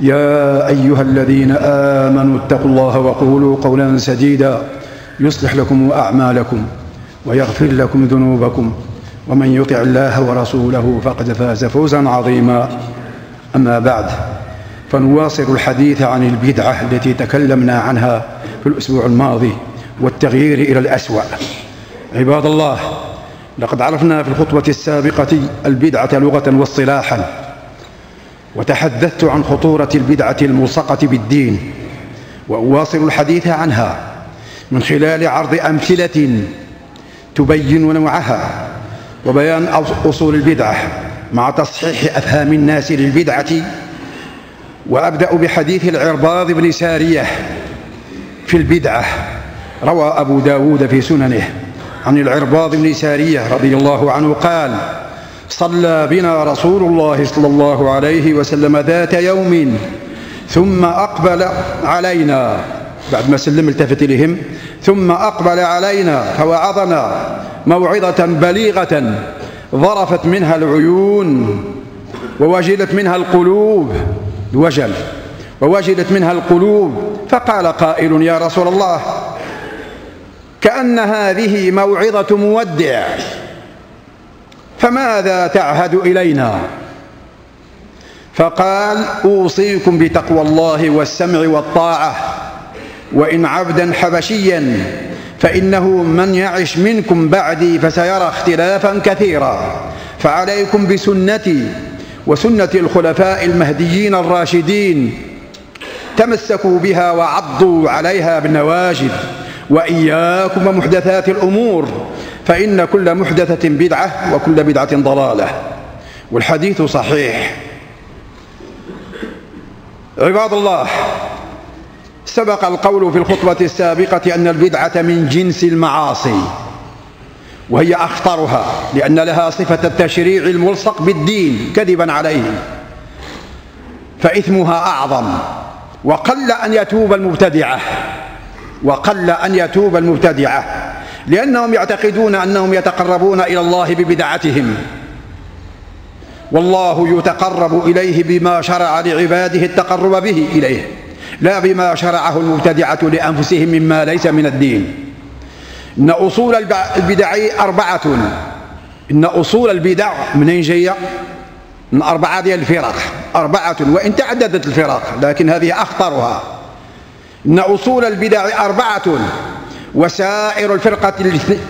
يا أيها الذين آمنوا اتقوا الله وقولوا قولا سديدا يصلح لكم أعمالكم ويغفر لكم ذنوبكم ومن يطع الله ورسوله فقد فاز فوزا عظيما. أما بعد فنواصل الحديث عن البدعة التي تكلمنا عنها في الأسبوع الماضي والتغيير إلى الأسوأ. عباد الله لقد عرفنا في الخطبة السابقة البدعة لغة واصطلاحا. وتحدثت عن خطورة البدعة الملصقة بالدين وأواصل الحديث عنها من خلال عرض أمثلة تبين نوعها وبيان أصول البدعة مع تصحيح أفهام الناس للبدعة. وأبدأ بحديث العرباض بن سارية في البدعة روى أبو داود في سننه عن العرباض بن سارية رضي الله عنه قال صلى بنا رسول الله صلى الله عليه وسلم ذات يوم ثم أقبل علينا بعد ما سلم التفت إليهم ثم أقبل علينا فوعظنا موعظة بليغة ظرفت منها العيون ووجلت منها القلوب وجل ووجلت منها القلوب فقال قائل يا رسول الله كأن هذه موعظة مودع. فماذا تعهد إلينا؟ فقال أوصيكم بتقوى الله والسمع والطاعة وإن عبدا حبشيا فإنه من يعش منكم بعدي فسيرى اختلافا كثيرا. فعليكم بسنتي وسنة الخلفاء المهديين الراشدين تمسكوا بها وعضوا عليها بالنواجذ وإياكم ومحدثات الأمور فإن كل محدثة بدعة وكل بدعة ضلالة والحديث صحيح. عباد الله سبق القول في الخطبة السابقة أن البدعة من جنس المعاصي وهي أخطرها لأن لها صفة التشريع الملصق بالدين كذبا عليه فإثمها أعظم وقل أن يتوب المبتدعة وقل أن يتوب المبتدعة. لأنهم يعتقدون أنهم يتقربون إلى الله ببدعتهم. والله يتقرب إليه بما شرع لعباده التقرب به إليه لا بما شرعه المبتدعة لأنفسهم مما ليس من الدين. إن أصول البدع أربعة. إن أصول البدع منين جاية؟ من أربعة ديال الفرق. أربعة. وإن تعددت الفرق لكن هذه أخطرها. إن أصول البدع أربعة. وسائر الفرقة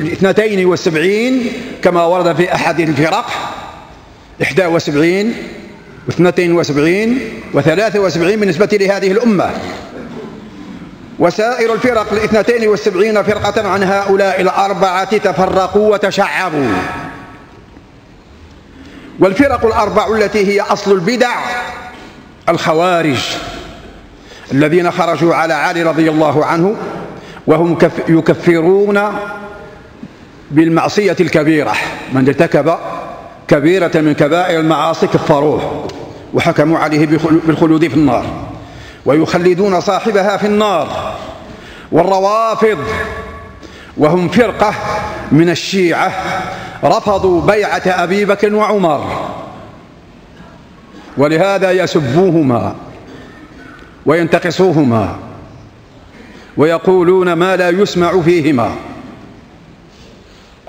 الاثنتين والسبعين كما ورد في أحد الفرق إحدى وسبعين واثنتين وسبعين وثلاثة وسبعين بالنسبة لهذه الأمة. وسائر الفرق الاثنتين والسبعين فرقة عن هؤلاء الأربعة تفرقوا وتشعبوا. والفرق الأربع التي هي أصل البدع الخوارج الذين خرجوا على علي رضي الله عنه وهم يكفرون بالمعصية الكبيرة. من ارتكب كبيرة من كبائر المعاصي كفروه وحكموا عليه بالخلود في النار ويخلدون صاحبها في النار والروافض وهم فرقة من الشيعة رفضوا بيعة أبي بكر وعمر ولهذا يسبوهما وينتقصوهما. ويقولون ما لا يسمع فيهما.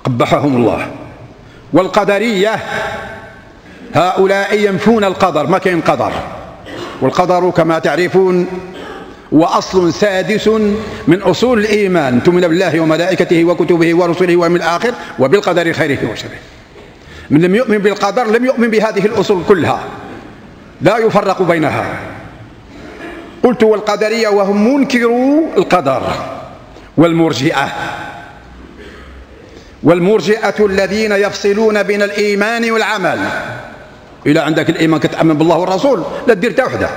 قبحهم الله. والقدرية هؤلاء ينفون القدر. ما كاين قدر. والقدر كما تعرفون وأصل سادس من أصول الإيمان. تؤمن بالله وملائكته وكتبه ورسله واليوم الآخر وبالقدر خيره وشره. من لم يؤمن بالقدر لم يؤمن بهذه الأصول كلها. لا يفرق بينها. قلت والقدرية وهم منكرو القدر والمرجئة. والمرجئة الذين يفصلون بين الإيمان والعمل. إلى عندك الإيمان كتأمن بالله والرسول لا تدير تا وحده.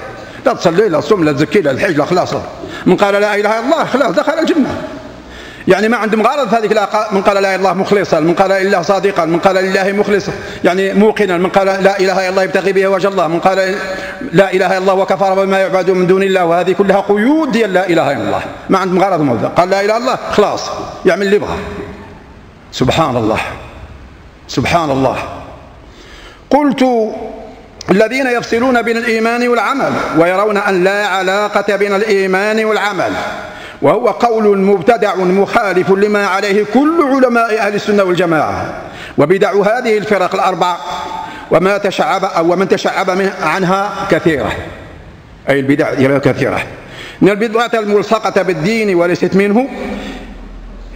لا تصلي لا تصوم لا تزكي لا الحج لا خلاص. من قال لا إله إلا الله خلاص دخل الجنة. يعني ما عندهم غرض هذيك من قال لا إله إلا الله مخلصا من قال إلا صادقا من قال لله مخلصا يعني موقنا من قال لا إله إلا الله يبتغي به وجه الله من قال لا إله إلا الله وكفر بما يعبد من دون الله وهذه كلها قيود ديال لا إله إلا الله. ما عندهم غرض موضع قال لا إله إلا الله خلاص يعمل اللي يبغى سبحان الله سبحان الله. قلت الذين يفصلون بين الإيمان والعمل ويرون أن لا علاقة بين الإيمان والعمل. وهو قول مبتدع مخالف لما عليه كل علماء أهل السنة والجماعة. وبدع هذه الفرق الأربع وما تشعب أو ومن تشعب عنها كثيرة. أي البدع كثيرة. إن البدعة الملصقة بالدين وليست منه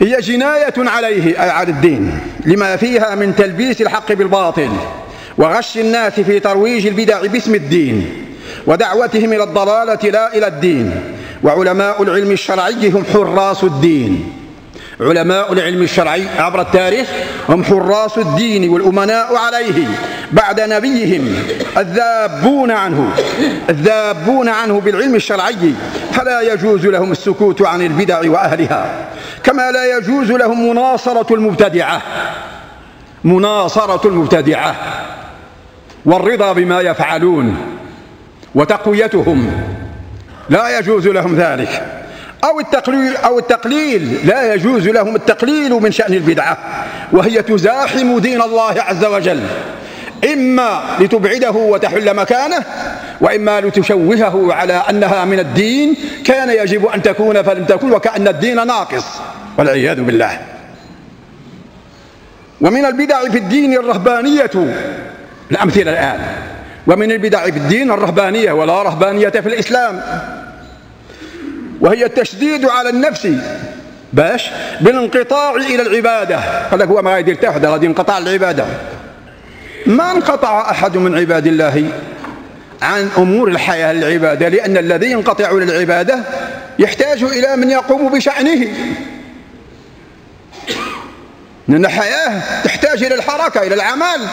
هي جناية عليه أي على الدين لما فيها من تلبيس الحق بالباطل وغش الناس في ترويج البدع باسم الدين ودعوتهم إلى الضلالة لا إلى الدين. وعلماء العلم الشرعي هم حراس الدين. علماء العلم الشرعي عبر التاريخ هم حراس الدين والأمناء عليه بعد نبيهم الذابون عنه الذابون عنه بالعلم الشرعي. فلا يجوز لهم السكوت عن البدع وأهلها كما لا يجوز لهم مناصرة المبتدعة. مناصرة المبتدعة. والرضا بما يفعلون وتقويتهم. لا يجوز لهم ذلك. أو التقليل, أو التقليل لا يجوز لهم التقليل من شأن البدعة. وهي تزاحم دين الله عز وجل. إما لتبعده وتحل مكانه وإما لتشوهه على أنها من الدين. كان يجب أن تكون فلم تكن وكأن الدين ناقص. والعياذ بالله. ومن البدع في الدين الرهبانية. الأمثلة الآن. ومن البدع في الدين الرهبانية ولا رهبانية في الإسلام. وهي التشديد على النفس. باش؟ بالانقطاع إلى العبادة. قال لك هو ما غادي يرتاح غادي ينقطع العبادة. ما انقطع أحد من عباد الله عن أمور الحياة للعبادة لأن الذي ينقطع للعبادة يحتاج إلى من يقوم بشأنه. لأن الحياة تحتاج إلى الحركة إلى العمل.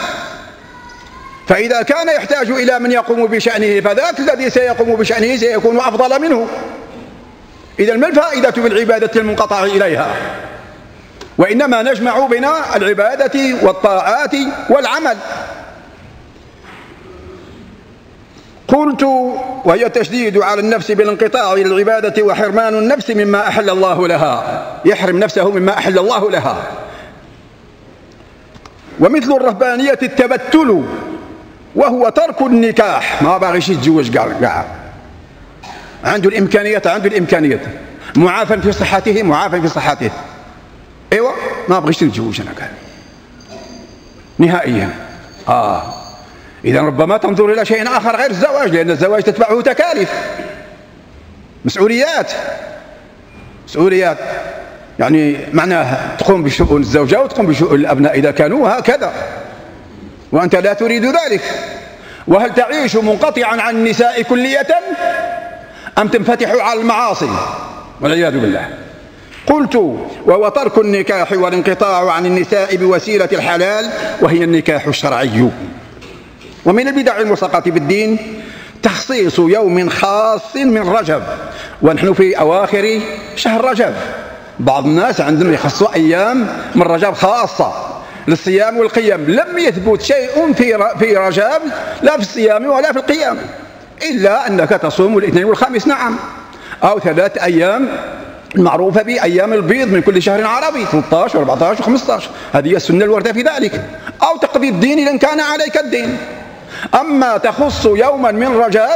فإذا كان يحتاج إلى من يقوم بشأنه فذاك الذي سيقوم بشأنه سيكون أفضل منه. إذا ما الفائدة بالعبادة المنقطع إليها؟ وإنما نجمع بين العبادة والطاعات والعمل. قلت وهي التشديد على النفس بالانقطاع إلى العبادة وحرمان النفس مما أحل الله لها. يحرم نفسه مما أحل الله لها. ومثل الرهبانية التبتل. وهو ترك النكاح. ما باغيش يتزوج كاع عنده الإمكانيات عنده الإمكانيات معافى في صحته معافى في صحته. أيوه ما بغيتش نتزوج أنا قال. نهائيا. آه. اذا ربما تنظر إلى شيء آخر غير الزواج لأن الزواج تتبعه تكاليف. مسؤوليات. مسؤوليات. يعني معناه تقوم بشؤون الزوجة وتقوم بشؤون الأبناء إذا كانوا هكذا. وأنت لا تريد ذلك. وهل تعيش منقطعا عن النساء كلية؟ أم تنفتح على المعاصي؟ والعياذ بالله. قلت وهو ترك النكاح والانقطاع عن النساء بوسيلة الحلال وهي النكاح الشرعي. ومن البدع الملصقة بالدين تخصيص يوم خاص من رجب ونحن في أواخر شهر رجب. بعض الناس عندهم يخصوا أيام من رجب خاصة. للصيام والقيام. لم يثبت شيء في في رجب لا في الصيام ولا في القيام إلا أنك تصوم الاثنين والخميس نعم. أو ثلاث أيام المعروفة بأيام البيض من كل شهر عربي 13 و14 و15 هذه السنة الواردة في ذلك. أو تقضي الدين إذا كان عليك الدين. أما تخص يوما من رجب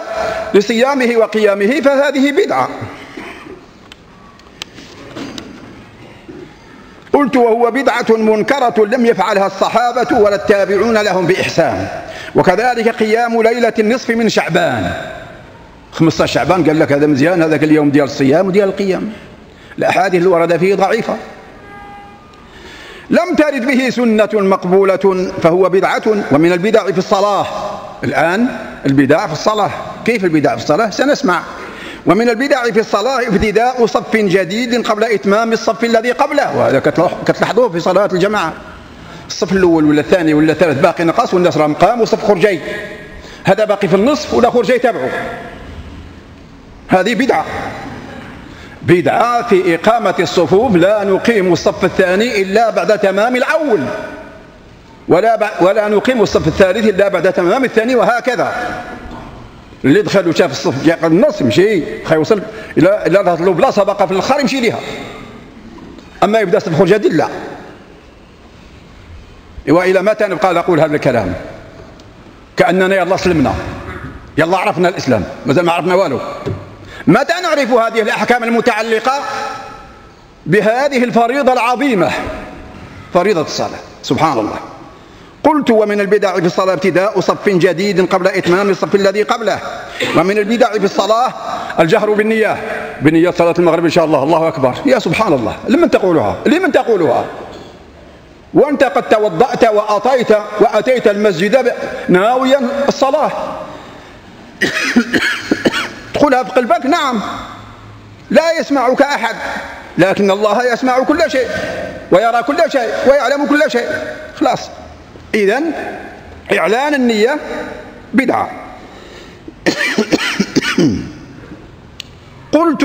لصيامه وقيامه فهذه بدعة. قلت وهو بدعة منكرة لم يفعلها الصحابة ولا التابعون لهم بإحسان. وكذلك قيام ليلة النصف من شعبان. 15 شعبان قال لك هذا مزيان هذاك اليوم ديال الصيام وديال القيام. الأحاديث اللي ورد فيه ضعيفة. لم ترد به سنة مقبولة فهو بدعة ومن البدع في الصلاة. الآن البدع في الصلاة. كيف البدع في الصلاة؟ سنسمع. ومن البدع في الصلاة ابتداء صف جديد قبل إتمام الصف الذي قبله وهذا كتلاحظوه في صلاة الجماعة. الصف الأول ولا الثاني ولا الثالث باقي نقص والناس راهم قام وصف خرجي. هذا باقي في النصف ولا خرجي تبعه هذه بدعة. بدعة في إقامة الصفوف لا نقيم الصف الثاني إلا بعد تمام الأول. ولا ولا نقيم الصف الثالث إلا بعد تمام الثاني وهكذا. اللي دخل وشاف الصف جاء النص مشي يوصل إلى إلى ظهرت له بلاصه باقا في الآخر يمشي ليها. أما يبدأ صف جديد لا. والى متى نبقى نقول هذا الكلام؟ كأننا يلا سلمنا. يلا عرفنا الإسلام. مازال ما عرفنا والو. متى نعرف هذه الأحكام المتعلقة بهذه الفريضة العظيمة؟ فريضة الصلاة. سبحان الله. قلت ومن البدع في الصلاة ابتداء صف جديد قبل إتمام الصف الذي قبله. ومن البدع في الصلاة الجهر بالنية. بنية صلاة المغرب إن شاء الله. الله أكبر. يا سبحان الله. لمن تقولها؟ لمن تقولها؟ وأنت قد توضأت وأطيت وأتيت المسجد ناويا الصلاة. تدخلها في قلبك نعم. لا يسمعك أحد. لكن الله يسمع كل شيء ويرى كل شيء ويعلم كل شيء. خلاص. إذا إعلان النية بدعة. قلت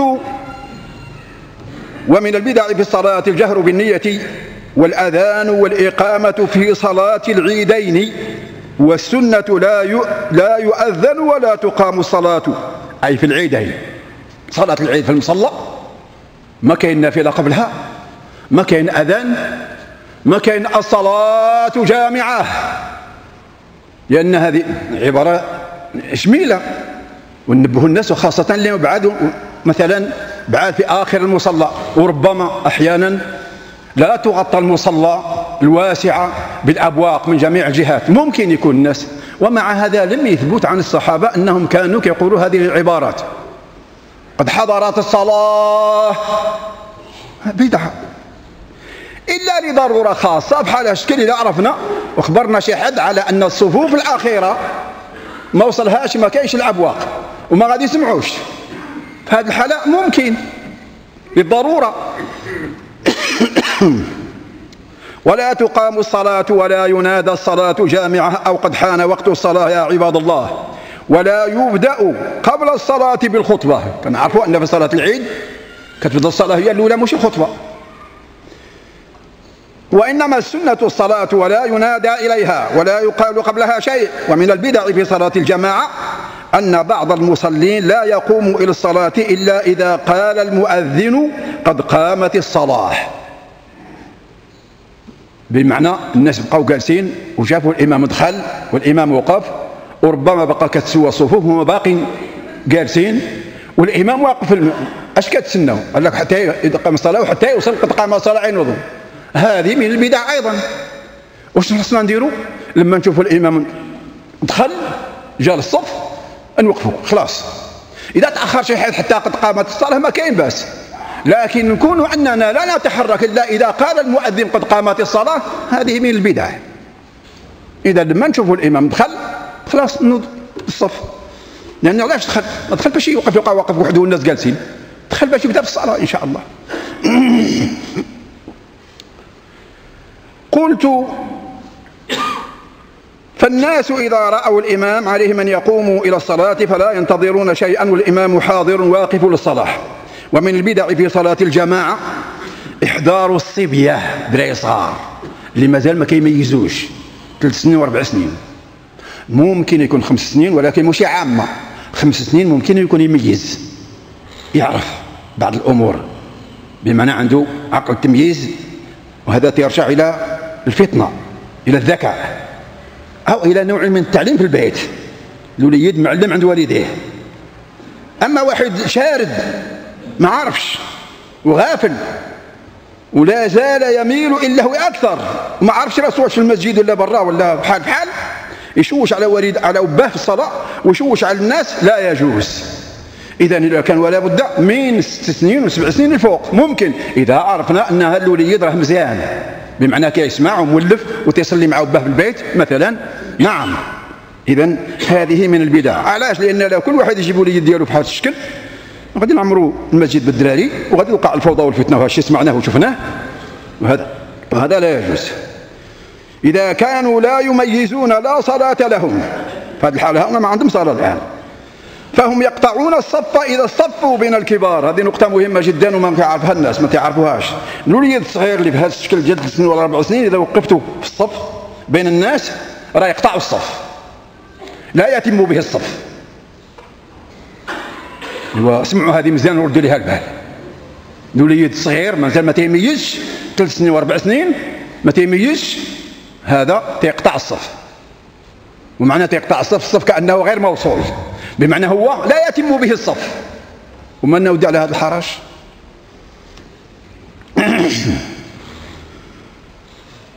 ومن البدع في الصلاة الجهر بالنية والأذان والإقامة في صلاة العيدين والسنة لا لا يؤذن ولا تقام الصلاة. أي في العيدين. صلاة العيد في المصلى ما كاين نافلة قبلها ما كاين أذان ما كاين الصلاة جامعة. لأن هذه عبارة شميلة ونبه الناس وخاصة اللي بعد مثلا بعد في آخر المصلى. وربما أحيانا لا تغطى المصلى الواسعة بالأبواق من جميع الجهات. ممكن يكون الناس. ومع هذا لم يثبت عن الصحابة أنهم كانوا يقولوا هذه العبارات. قد حضرت الصلاة. بدعة. إلا لضرورة خاصة بحال الشكل إذا عرفنا وخبرنا شي حد على أن الصفوف الأخيرة ما وصلهاش ما كاينش الأبواق وما غادي يسمعوش. في هذه الحالة ممكن بالضرورة ولا تقام الصلاة ولا ينادى الصلاة جامعة أو قد حان وقت الصلاة يا عباد الله. ولا يبدأ قبل الصلاة بالخطبة. كنعرفوا أن في صلاة العيد كتبدأ الصلاة هي الأولى مش الخطبة. وإنما السنة الصلاة ولا ينادى إليها ولا يقال قبلها شيء. ومن البدع في صلاة الجماعة أن بعض المصلين لا يقوم إلى الصلاة إلا إذا قال المؤذن قد قامت الصلاة. بمعنى الناس بقاو جالسين وشافوا الإمام دخل والإمام وقف وربما بقى كتسوى الصفوف هما باقين جالسين والإمام واقف. أش كتسناو قال لك حتى قام الصلاة وحتى يوصل قد قام الصلاه عين وضوء. هذه من البدع أيضا. واش خصنا نديروا لما نشوفوا الإمام دخل جا للصف نوقفوا خلاص. إذا تأخر شي حد حتى قد قامت الصلاة ما كاين باس. لكن نكون أننا لا نتحرك إلا إذا قال المؤذن قد قامت الصلاة هذه من البدع. إذا لما نشوفوا الإمام دخل خلاص نوض الصف. لأنه علاش دخل؟ ما دخل باش يوقف يبقى واقف وحده والناس جالسين. دخل باش يبدأ في الصلاة إن شاء الله. قلت فالناس إذا رأوا الإمام عليهم أن يقوموا إلى الصلاة فلا ينتظرون شيئا والإمام حاضر واقف للصلاة. ومن البدع في صلاة الجماعة إحضار الصبية دراري صغار اللي مازال ما كيميزوش. ثلاث سنين وأربع سنين. ممكن يكون خمس سنين ولكن مش عامة. خمس سنين ممكن يكون يميز. يعرف بعض الأمور بمعنى عنده عقل تمييز وهذا يرجع إلى الفطنة إلى الذكاء أو إلى نوع من التعليم في البيت الوليد معلم عند والديه. أما واحد شارد ما عرفش وغافل ولا زال يميل إلا هو أكثر وما عرفش راه في المسجد ولا برا ولا بحال بحال يشوش على وليد على أباه في الصلاة ويشوش على الناس لا يجوز. إذا إذا كان ولا بد من ست سنين وسبع سنين الفوق ممكن إذا عرفنا أن هذا الوليد راه مزيان. بمعنى كيسمع ومولف وتيصلي معه باه في البيت مثلا. نعم. إذا هذه من البدع. علاش؟ لأن لو كل واحد يجيب وليد ديالو بهذا الشكل غادي نعمروا المسجد بالدراري وغادي يوقع الفوضى والفتنة. وهذا الشيء سمعناه وشفناه. وهذا وهذا لا يجوز. إذا كانوا لا يميزون لا صلاة لهم في هذه الحالة هؤلاء ما عندهم صلاة الآن. فهم يقطعون الصف إذا صفوا بين الكبار. هذه نقطة مهمة جدا وما يعرفها الناس ما تعرفوهاش الوليد الصغير اللي بهذا الشكل جد سنين ولا أربع سنين إذا وقفتوا في الصف بين الناس راه يقطعوا الصف. لا يتم به الصف. واسمعوا هذه مزيان وردوا لها البال الوليد صغير مازال ما تيميزش ثلاث سنين واربع سنين ما تيميزش هذا تيقطع الصف. ومعنى تيقطع الصف الصف كأنه غير موصول. بمعنى هو لا يتم به الصف ومن نودي على هذا الحرج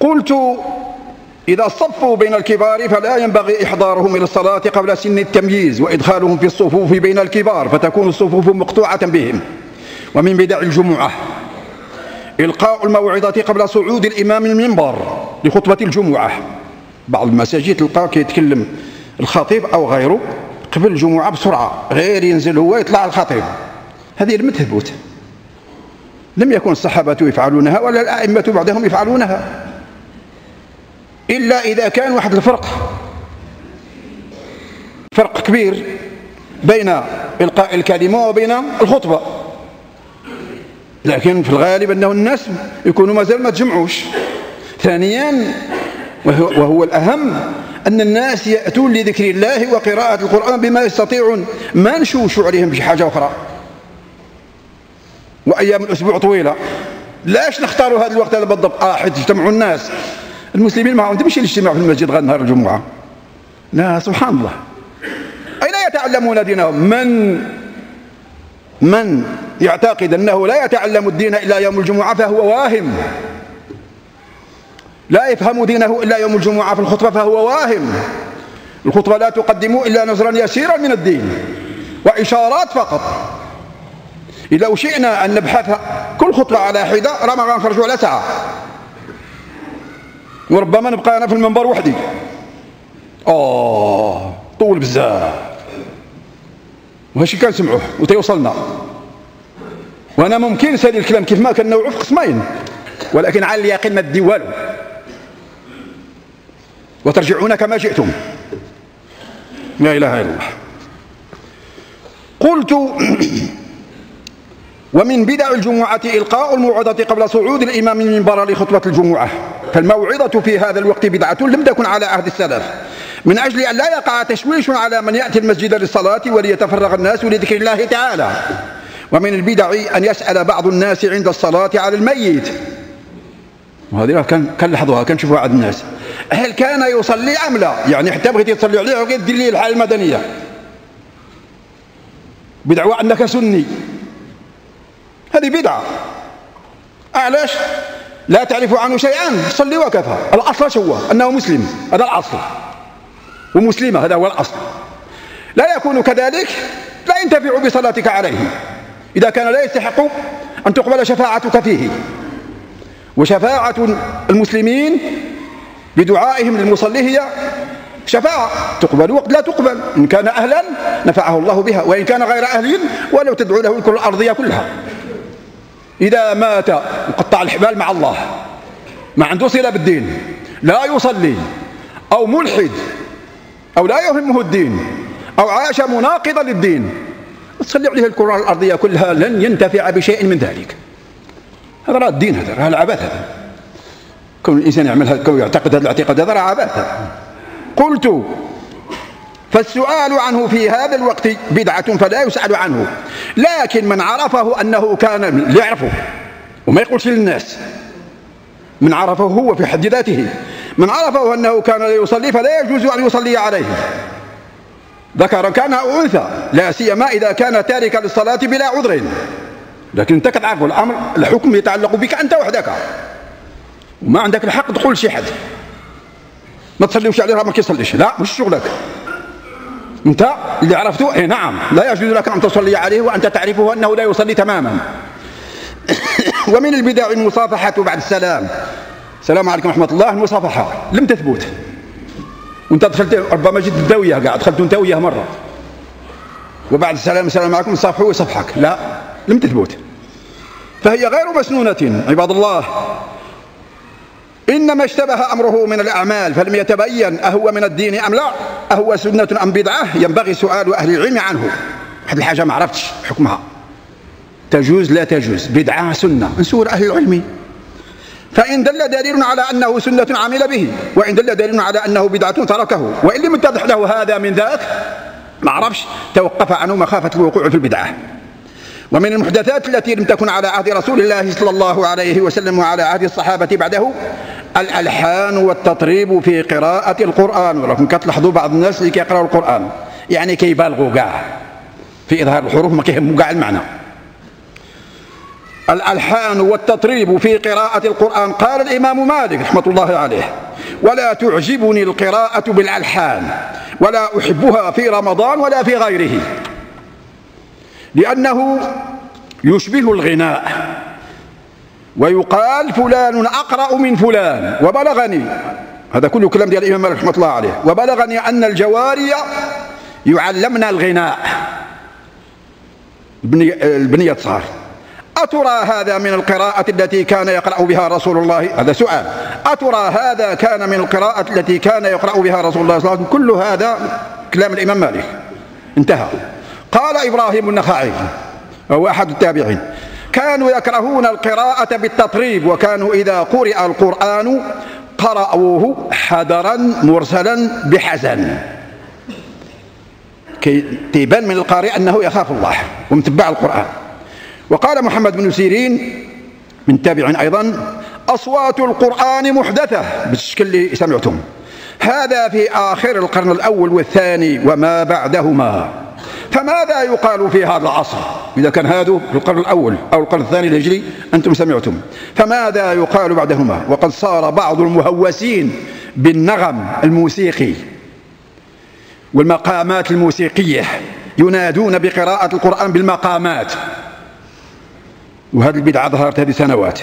قلت إذا صفوا بين الكبار فلا ينبغي إحضارهم إلى الصلاة قبل سن التمييز وإدخالهم في الصفوف بين الكبار فتكون الصفوف مقطوعة بهم. ومن بدع الجمعة. إلقاء الموعظة قبل صعود الإمام المنبر لخطبة الجمعة. بعض المساجد تلقى كيتكلم الخطيب أو غيره. قبل الجمعة بسرعة غير ينزل هو يطلع الخطيب هذه المتثبوت لم يكن الصحابة يفعلونها ولا الأئمة بعدهم يفعلونها. إلا إذا كان واحد الفرق. فرق كبير بين إلقاء الكلمة وبين الخطبة. لكن في الغالب أنه الناس يكونوا مازال ما تجمعوش. ثانيا وهو, الأهم أن الناس يأتون لذكر الله وقراءة القرآن بما يستطيعون. ما نشوشوا عليهم بشي حاجة أخرى. وأيام الأسبوع طويلة. لاش نختاروا هذا الوقت هذا بالضبط؟ آه حيث يجتمعوا الناس. المسلمين ما عندهمش الاجتماع في المسجد غير نهار الجمعة. لا سبحان الله. أين يتعلمون دينهم؟ من؟ من يعتقد أنه لا يتعلم الدين إلا يوم الجمعة فهو واهم. لا يفهم دينه إلا يوم الجمعة في الخطبة فهو واهم. الخطبة لا تقدم إلا نظرا يسيرا من الدين وإشارات فقط. إذا شئنا أن نبحث كل خطبة على حدة راه ما غنخرجوا على ساعة. وربما نبقى أنا في المنبر وحدي. آه طول بزاف وهادشي كنسمعوه وتيوصلنا وأنا ممكن نسالي الكلام كيف ما كنوعو في قسمين ولكن على اليقين ما تدي والو وترجعون كما جئتم لا إله إلا الله. قلت ومن بدع الجمعة إلقاء الموعظة قبل صعود الإمام المنبر لخطبة الجمعة. فالموعظة في هذا الوقت بدعة لم تكن على عهد السلف من أجل أن لا يقع تشويش على من يأتي المسجد للصلاة وليتفرغ الناس لذكر الله تعالى. ومن البدع أن يسأل بعض الناس عند الصلاة على الميت. وهذه كان كنلاحظوها كنشوفوها عند الناس. هل كان يصلي أم لا؟ يعني حتى بغيتي تصلي عليه وغير دير لي الحالة المدنية. بدعوى أنك سني. هذه بدعة. علاش لا تعرف عنه شيئا. صلي وكفى. الأصل هو أنه مسلم. هذا الأصل. ومسلمة. هذا هو الأصل. لا يكون كذلك. لا ينتفع بصلاتك عليه. إذا كان لا يستحق أن تقبل شفاعتك فيه. وشفاعة المسلمين بدعائهم للمصلي هي شفاعة. تقبل وقت لا تقبل. إن كان أهلا نفعه الله بها وإن كان غير أهل ولو تدعو له الكل الأرضية كلها. إذا مات وقطع الحبال مع الله ما عنده صلة بالدين لا يصلي أو ملحد أو لا يهمه الدين أو عاش مناقضا للدين تصلي عليه الكرة الأرضية كلها لن ينتفع بشيء من ذلك. هذا راه الدين هذا راه العبث هذا كون الإنسان يعمل هذا يعتقد هذا الاعتقاد هذا راه عبث. قلت فالسؤال عنه في هذا الوقت بدعة فلا يسأل عنه. لكن من عرفه أنه كان يعرفه وما يقولش للناس من عرفه هو في حد ذاته. من عرفه أنه كان لا يصلي فلا يجوز أن يصلي عليه. ذكر كان أو أنثى لا سيما إذا كان تاركا للصلاة بلا عذر. لكن أنت كتعرف الأمر الحكم يتعلق بك أنت وحدك. وما عندك الحق تقول شي حد. ما تصليوش عليه ما كيصليش. لا مش شغلك. انت اللي عرفته اي نعم. لا يجوز لك أن تصلي عليه وأنت تعرفه أنه لا يصلي تماما. ومن البدع المصافحة بعد السلام. السلام عليكم ورحمة الله. المصافحة. لم تثبت. وانت دخلت ربما جيت الداويه قاعد. دخلت انت وياه مرة. وبعد السلام السلام عليكم. صافحه ويصفحك لا لم تثبت. فهي غير مسنونة عباد الله. إنما اشتبه أمره من الأعمال فلم يتبين أهو من الدين أم لا؟ أهو سنة أم بدعة؟ ينبغي سؤال أهل العلم عنه. هذه الحاجة ما عرفتش حكمها. تجوز لا تجوز بدعة سنة. نسول أهل العلم. فإن دل دليل على أنه سنة عمل به وإن دل دليل على أنه بدعة تركه وإن لم يتضح له هذا من ذاك ما عرفش توقف عنه مخافة الوقوع في البدعة. ومن المحدثات التي لم تكن على عهد رسول الله صلى الله عليه وسلم وعلى عهد الصحابة بعده الألحان والتطريب في قراءة القرآن. ولكن كتلاحظوا بعض الناس اللي كيقرأوا القرآن يعني كيبالغوا كاع في إظهار الحروف ما كيهموا كاع المعنى. الألحان والتطريب في قراءة القرآن قال الإمام مالك رحمة الله عليه ولا تعجبني القراءة بالألحان ولا أحبها في رمضان ولا في غيره. لأنه يشبه الغناء. ويقال فلان أقرأ من فلان وبلغني. هذا كله كلام ديال الإمام رحمة الله عليه. وبلغني أن الجواري يعلمن الغناء. البنية صار أترى هذا من القراءة التي كان يقرأ بها رسول الله؟ هذا سؤال. أترى هذا كان من القراءة التي كان يقرأ بها رسول الله صلى الله عليه وسلم؟ كل هذا كلام الإمام مالك. انتهى. قال إبراهيم النخعي وهو أحد التابعين كانوا يكرهون القراءة بالتطريب وكانوا إذا قرئ القرآن قرأوه حدرا مرسلا بحزن. كي تيبان من القارئ أنه يخاف الله ومتبع القرآن. وقال محمد بن سيرين من تابع أيضا أصوات القرآن محدثة بالشكل اللي سمعتم. هذا في آخر القرن الأول والثاني وما بعدهما. فماذا يقال في هذا العصر؟ إذا كان هذا في القرن الأول أو القرن الثاني الهجري أنتم سمعتم. فماذا يقال بعدهما؟ وقد صار بعض المهوسين بالنغم الموسيقي والمقامات الموسيقية ينادون بقراءة القرآن بالمقامات. وهذه البدعة ظهرت هذه سنوات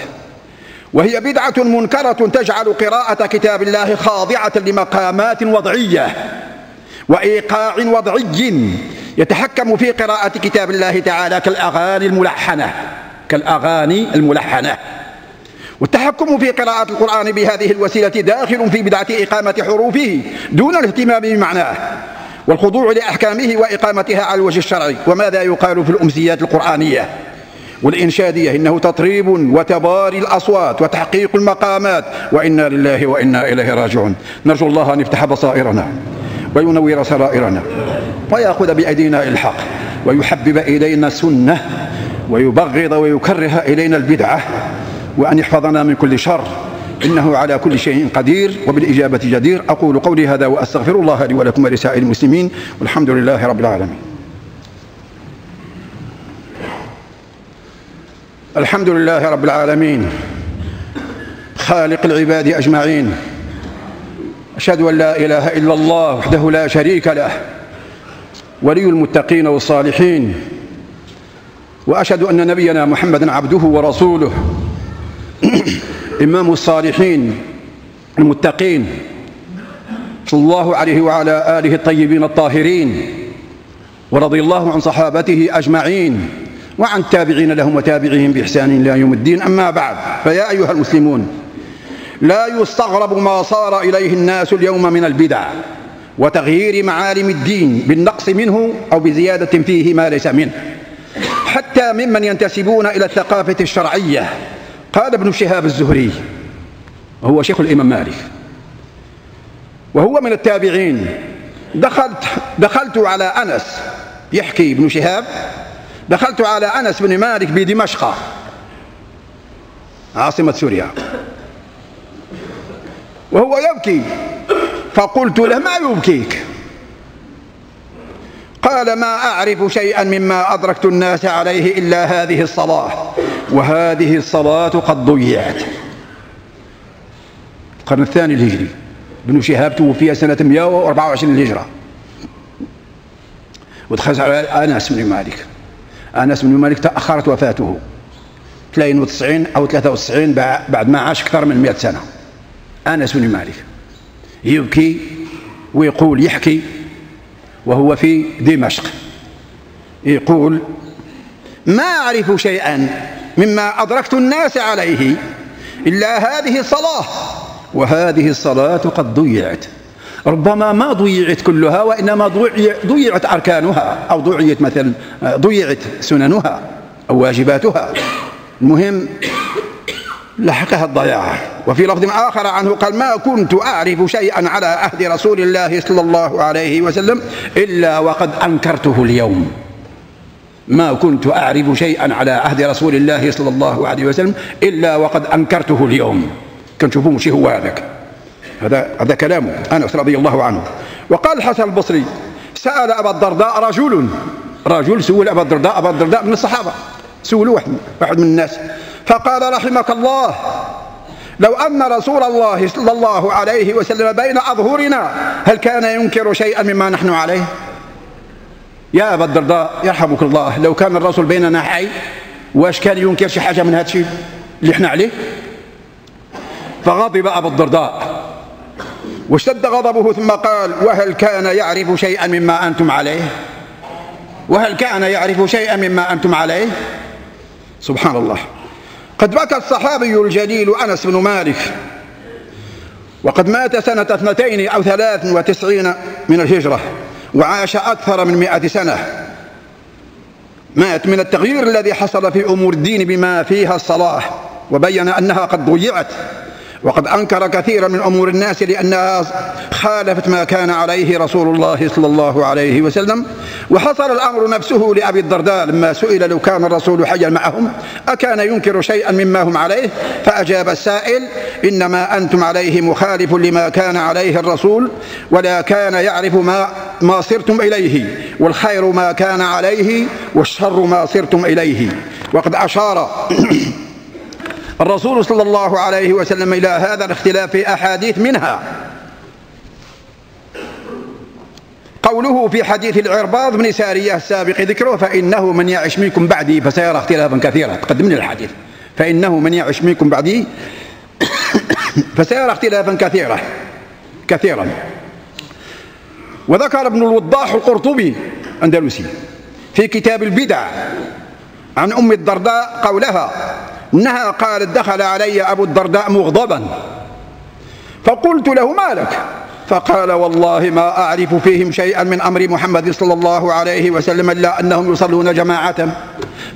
وهي بدعة منكرة تجعل قراءة كتاب الله خاضعة لمقامات وضعية وإيقاع وضعي. يتحكم في قراءة كتاب الله تعالى كالأغاني الملحنة كالأغاني الملحنة. والتحكم في قراءة القرآن بهذه الوسيلة داخل في بدعة إقامة حروفه دون الاهتمام بمعناه والخضوع لأحكامه وإقامتها على الوجه الشرعي. وماذا يقال في الأمسيات القرآنية؟ والإنشادية إنه تطريب وتباري الأصوات وتحقيق المقامات. وإنا لله وإنا إليه راجعون. نرجو الله أن يفتح بصائرنا. وينور سرائرنا ويأخذ بأيدينا الحق ويحبب إلينا السنة ويبغض ويكره إلينا البدعة وأن يحفظنا من كل شر. إنه على كل شيء قدير وبالإجابة جدير. أقول قولي هذا وأستغفر الله لي ولكم ولسائر المسلمين. والحمد لله رب العالمين. الحمد لله رب العالمين. خالق العباد أجمعين. أشهد أن لا إله إلا الله وحده لا شريك له ولي المتقين والصالحين وأشهد أن نبينا محمدا عبده ورسوله إمام الصالحين المتقين صلى الله عليه وعلى آله الطيبين الطاهرين ورضي الله عن صحابته أجمعين وعن التابعين لهم وتابعيهم بإحسان إلى يوم الدين أما بعد فيا أيها المسلمون لا يستغرب ما صار إليه الناس اليوم من البدع وتغيير معالم الدين بالنقص منه أو بزيادة فيه ما ليس منه. حتى ممن ينتسبون إلى الثقافة الشرعية. قال ابن شهاب الزهري وهو شيخ الإمام مالك وهو من التابعين دخلت دخلت على أنس يحكي ابن شهاب دخلت على أنس بن مالك بدمشق عاصمة سوريا. وهو يبكي. فقلت له ما يبكيك؟ قال ما أعرف شيئا مما أدركت الناس عليه إلا هذه الصلاة وهذه الصلاة قد ضيعت. القرن الثاني الهجري ابن شهاب توفي سنة 124 للهجرة. ودخلت على أنس بن مالك. أنس بن مالك تأخرت وفاته. 92 أو 93 بعد ما عاش أكثر من 100 سنة. أنس بن مالك. يبكي ويقول يحكي وهو في دمشق. يقول ما أعرف شيئا مما أدركت الناس عليه إلا هذه الصلاة وهذه الصلاة قد ضيعت. ربما ما ضيعت كلها وإنما ضيعت أركانها أو ضيعت مثلا ضيعت سننها أو واجباتها. المهم لحقها الضياع. وفي لفظ آخر عنه قال ما كنت أعرف شيئا على عهد رسول الله صلى الله عليه وسلم إلا وقد أنكرته اليوم. ما كنت أعرف شيئا على عهد رسول الله صلى الله عليه وسلم إلا وقد أنكرته اليوم. كنشوفوا مش هو هذاك هذا هذا كلامه. أنس رضي الله عنه. وقال الحسن البصري سأل أبا الدرداء رجل. رجل سول أبا الدرداء. أبا الدرداء من الصحابة. سولوا واحد واحد من الناس. فقال رحمك الله لو أن رسول الله صلى الله عليه وسلم بين أظهرنا هل كان ينكر شيئا مما نحن عليه؟ يا أبا الدرداء يرحمك الله لو كان الرسول بيننا حي واش كان ينكر شي حاجة من هذا الشيء اللي إحنا عليه؟ فغضب أبا الدرداء. واشتد غضبه ثم قال وهل كان يعرف شيئا مما أنتم عليه؟ وهل كان يعرف شيئا مما أنتم عليه؟ سبحان الله. قد بكى الصحابي الجليل أنس بن مالك وقد مات سنة اثنتين أو ثلاث وتسعين من الهجرة وعاش أكثر من مئة سنة. مات من التغيير الذي حصل في أمور الدين بما فيها الصلاح وبين أنها قد ضيعت وقد أنكر كثيرا من أمور الناس لأنها خالفت ما كان عليه رسول الله صلى الله عليه وسلم وحصل الأمر نفسه لأبي الدرداء لما سئل لو كان الرسول حيا معهم أكان ينكر شيئا مما هم عليه؟ فأجاب السائل إنما أنتم عليه مخالف لما كان عليه الرسول ولا كان يعرف ما, ما صرتم إليه والخير ما كان عليه والشر ما صرتم إليه. وقد أشار الرسول صلى الله عليه وسلم إلى هذا الاختلاف في أحاديث منها. قوله في حديث العرباض بن سارية السابق ذكره فإنه من يعش منكم بعدي فسيرى اختلافا كثيرا تقدم لي الحديث. فإنه من يعش منكم بعدي فسيرى اختلافا كثيرا كثيرا. وذكر ابن الوضاح القرطبي أندلسي في كتاب البدع عن أم الدرداء قولها إنها قالت دخل علي أبو الدرداء مغضبا. فقلت له ما لك؟ فقال والله ما أعرف فيهم شيئا من أمر محمد صلى الله عليه وسلم إلا أنهم يصلون جماعة.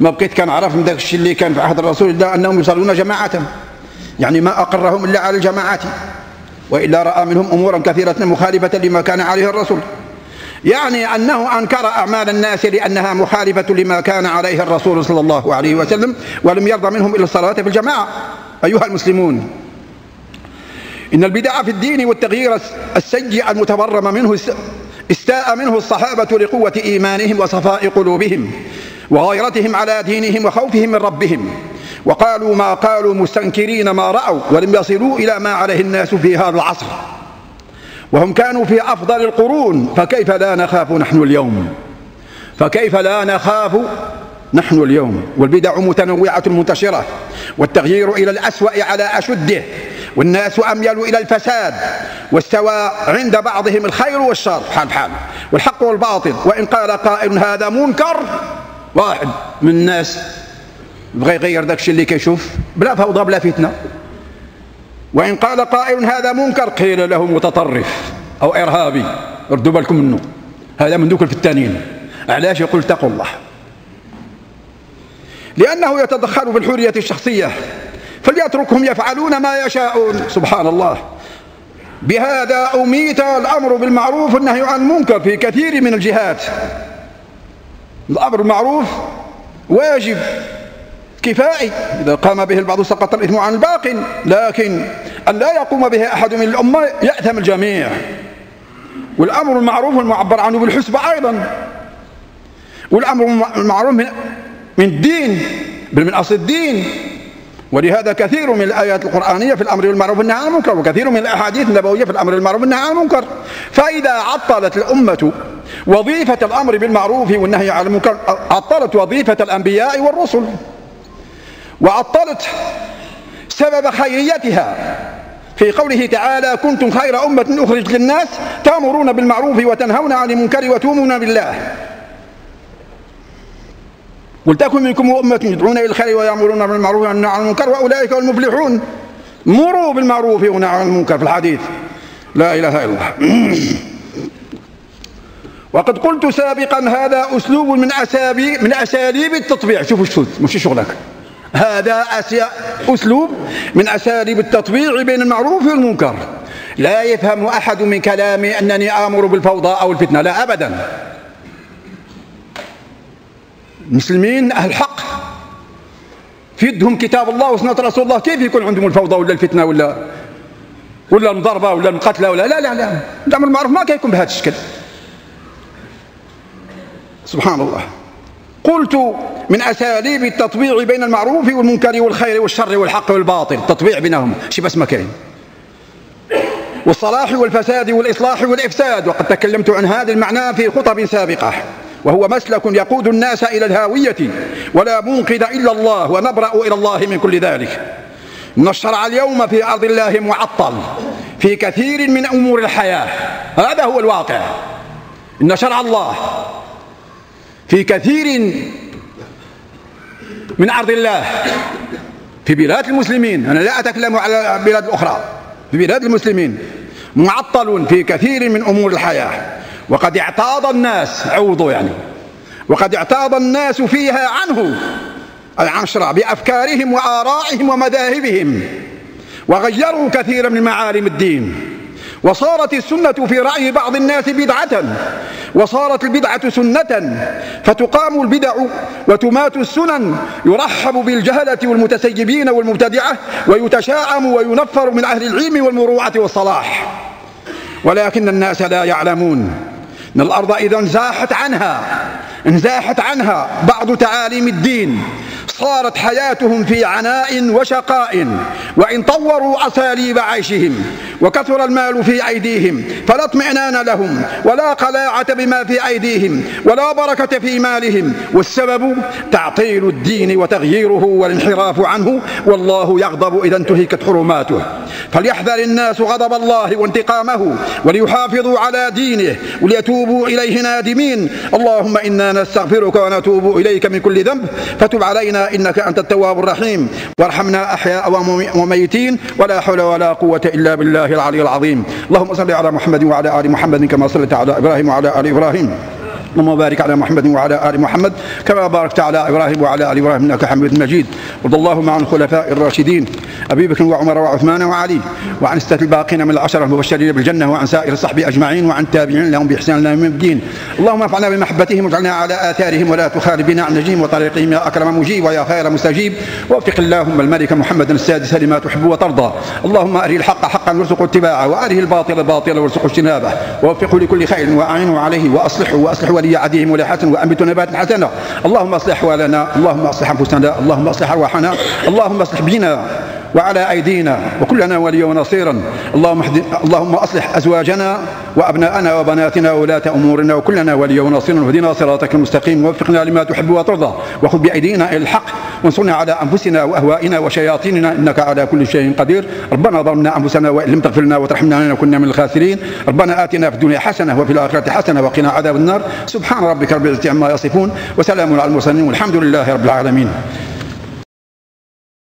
ما بقيت كنعرف من ذاك الشيء اللي كان في عهد الرسول إلا أنهم يصلون جماعة. يعني ما أقرهم إلا على الجماعات وإلا رأى منهم امورا كثيرة مخالفة لما كان عليه الرسول. يعني أنه أنكر أعمال الناس لأنها مخالفة لما كان عليه الرسول صلى الله عليه وسلم ولم يرضى منهم إلا الصلاة في الجماعة أيها المسلمون إن البدع في الدين والتغيير السيء المتبرم منه استاء منه الصحابة لقوة إيمانهم وصفاء قلوبهم وغيرتهم على دينهم وخوفهم من ربهم. وقالوا ما قالوا مستنكرين ما رأوا ولم يصلوا إلى ما عليه الناس في هذا العصر. وهم كانوا في أفضل القرون. فكيف لا نخاف نحن اليوم؟ فكيف لا نخاف نحن اليوم؟ والبدع متنوعة منتشرة والتغيير إلى الأسوأ على أشده والناس أميلوا إلى الفساد واستوى عند بعضهم الخير والشر. حال بحال والحق والباطل. وإن قال قائل هذا منكر واحد من الناس بغى يغير داك الشيء اللي كيشوف. بلا فوضى بلا فتنة. وإن قال قائل هذا منكر قيل له متطرف أو إرهابي ردوا بالكم منه. هذا من ذوك الفتانين علاش يقول اتقوا الله؟ لأنه يتدخل في الحرية الشخصية. فليتركهم يفعلون ما يشاءون. سبحان الله. بهذا أميت الأمر بالمعروف والنهي عن المنكر في كثير من الجهات. الأمر بالمعروف واجب. كفائي. إذا قام به البعض سقط الإثم عن الباقي لكن أن لا يقوم به أحد من الأمة يأثم الجميع. والأمر المعروف المعبر عنه بالحسبة أيضا. والأمر المعروف من, من الدين بل من أصل الدين. ولهذا كثير من الآيات القرآنية في الأمر بالمعروف والنهي عن المنكر وكثير من الأحاديث النبوية في الأمر بالمعروف والنهي عن المنكر. فإذا عطلت الأمة وظيفة الأمر بالمعروف والنهي عن المنكر عطلت وظيفة الأنبياء والرسل. وعطلت سبب خيريتها. في قوله تعالى كنتم خير أمة أخرج للناس تأمرون بالمعروف وتنهون عن المنكر وتؤمنون بالله. ولتكن منكم أمة يدعون إلى الخير ويأمرون بالمعروف عن المنكر وأولئك هم المفلحون. مروا بالمعروف عن المنكر في الحديث. لا إله إلا الله. وقد قلت سابقا هذا أسلوب من أساليب من أساليب التطبيع. شوفوا شو مش شغلك هذا أسلوب من أساليب التطبيع بين المعروف والمنكر. لا يفهم أحد من كلامي أنني آمر بالفوضى أو الفتنة لا أبدا. المسلمين أهل حق. في يدهم كتاب الله وسنة رسول الله كيف يكون عندهم الفوضى ولا الفتنة ولا ولا المضربة ولا القتلى ولا لا لا لا. الأمر المعروف ما كيكون بهذا الشكل. سبحان الله. قلت من أساليب التطبيع بين المعروف والمنكر والخير والشر والحق والباطل. التطبيع بينهم. شي بس ما كاين والصلاح والفساد والإصلاح والإفساد. وقد تكلمت عن هذا المعنى في خطب سابقة. وهو مسلك يقود الناس إلى الهاوية ولا منقذ إلا الله ونبرأ إلى الله من كل ذلك. إن الشرع اليوم في أرض الله معطل في كثير من أمور الحياة. هذا هو الواقع. إن شرع الله في كثير من أرض الله في بلاد المسلمين أنا لا أتكلم على البلاد الأخرى في بلاد المسلمين معطل في كثير من أمور الحياة وقد اعتاض الناس عوضوا يعني وقد اعتاض الناس فيها عنه العشرة بأفكارهم وآرائهم ومذاهبهم وغيروا كثيرا من معالم الدين. وصارت السنة في رأي بعض الناس بدعة وصارت البدعة سنة فتقام البدع وتمات السنن يرحب بالجهلة والمتسيبين والمبتدعة ويتشاءم وينفر من أهل العلم والمروعة والصلاح. ولكن الناس لا يعلمون أن الأرض إذا انزاحت عنها انزاحت عنها بعض تعاليم الدين صارت حياتهم في عناء وشقاء وإن طوروا أساليب عيشهم وكثر المال في أيديهم فلا اطمئنان لهم ولا قلاعة بما في أيديهم ولا بركة في مالهم. والسبب تعطيل الدين وتغييره والانحراف عنه. والله يغضب إذا انتهكت حرماته. فليحذر الناس غضب الله وانتقامه وليحافظوا على دينه وليتوبوا إليه نادمين. اللهم إنا نستغفرك ونتوب إليك من كل ذنب. فتب علينا إنك أنت التواب الرحيم. وارحمنا أحياء وميتين ولا حول ولا قوة إلا بالله. العلي العظيم. اللهم صل على محمد وعلى آل محمد كما صليت على إبراهيم وعلى آل إبراهيم. اللهم بارك على محمد وعلى آل محمد كما باركت على إبراهيم وعلى آل إبراهيم إنك حميد مجيد. وارض اللهم عن الخلفاء الراشدين أبي بكر وعمر وعثمان وعلي وعن السته الباقين من العشرة المبشرين بالجنة وعن سائر الصحب أجمعين وعن التابعين لهم بإحسان إلى يوم الدين. اللهم ارفعنا بمحبتهم واجعلنا على آثارهم ولا تخالف بنا عن نجيم وطريقهم يا أكرم مجيب ويا خير مستجيب. ووفق اللهم الملك محمد السادس لما تحب وترضى. اللهم اري الحق حقا وارزقه اتباعه واريه الباطل باطلا وارزقه اجتنابه. ووفقه لكل خير وأعينه عليه وأصلحه واصلح ولي عديهم ولا حسن وأنبت نبات حسنه اللهم أصلح أحوالنا اللهم أصلح أنفسنا اللهم أصلح أرواحنا اللهم أصلح بنا وعلى أيدينا وكلنا وليا ونصيرا. اللهم, اللهم أصلح أزواجنا وأبناءنا وبناتنا وولاة أمورنا وكلنا وليا ونصيرا. واهدنا صراطك المستقيم ووفقنا لما تحب وترضى. وخذ بأيدينا إلى الحق وانصرنا على أنفسنا وأهوائنا وشياطيننا. إنك على كل شيء قدير. ربنا ظلمنا أنفسنا وإن لم تغفر لنا وترحمنا لنكن من الخاسرين. ربنا آتنا في الدنيا حسنة وفي الآخرة حسنة وقنا عذاب النار. سبحان ربك رب العزة عما يصفون. وسلام على المرسلين والحمد لله رب العالمين.